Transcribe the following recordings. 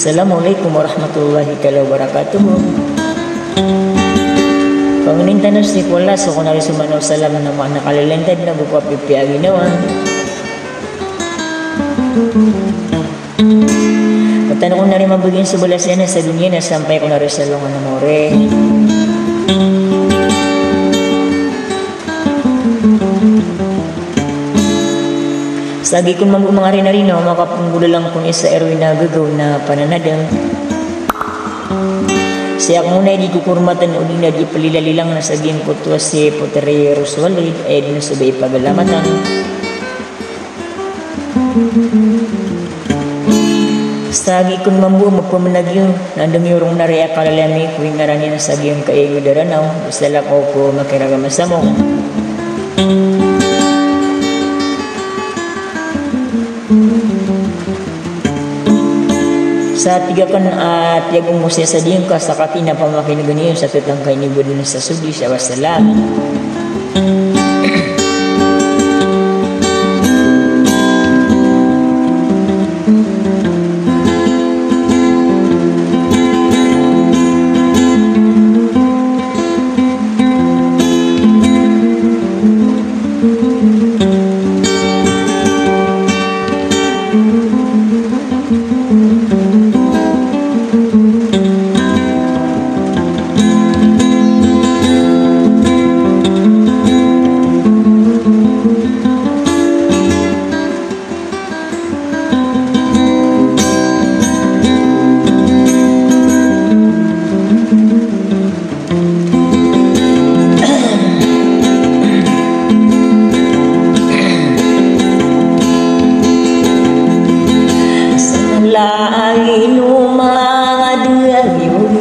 Assalamualaikum warahmatullahi wabarakatuh. Panginintanos ni Kuala so kung nari sumanaw salam na mga nakalilentad na buka pipi aginawa. Patano ko na rin mabagin sa bulas yan sa dunya na sampay ko na rin sa lungan ng more. Sagi ko mga mga rin na rin, no, makapunggulo lang kung isa Erwin na gagaw na pananadang. Siya kung na di kukurmatan o na di palilali lang na saging putwa si Putere Roswalid ay di na sabay pagalamatan. Sagi kun mambu magpamanag yun. Nandang yorong nariya kalalami kuwing narani na sagi yung kaigo daranaw. Basta ko ko makiragamasamo. Sa tigakan at yagong musya sa diyong ka sa katina pamakinagani sa tutang kay ni Budin sa sudi sa wasalam.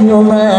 no man.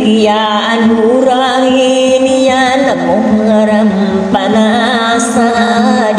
Yan hurahin, yan mungaram panasa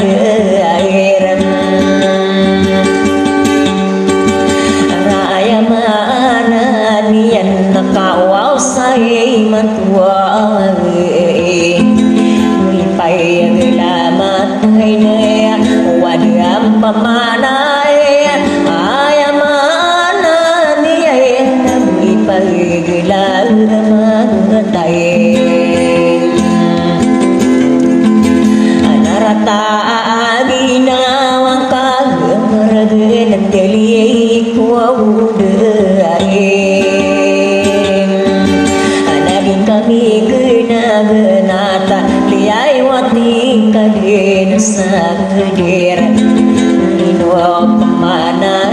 world kemana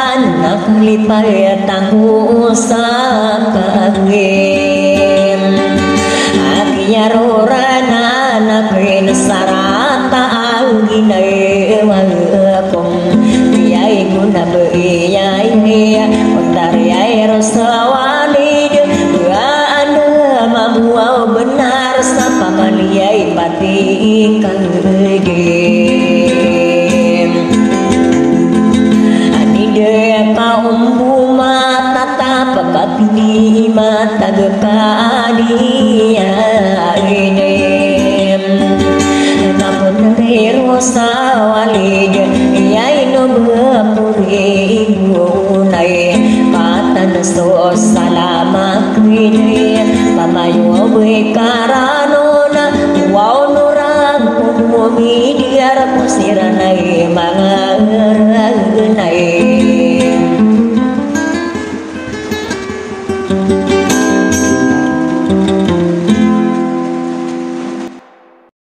Naklit paretang usap kaangin At yarura na nagrin sarata angin. ginay walid Iyay nubga puri Ibunay Katanasto salama krini Pamayo buy karano na Wow nurang Umumidiar po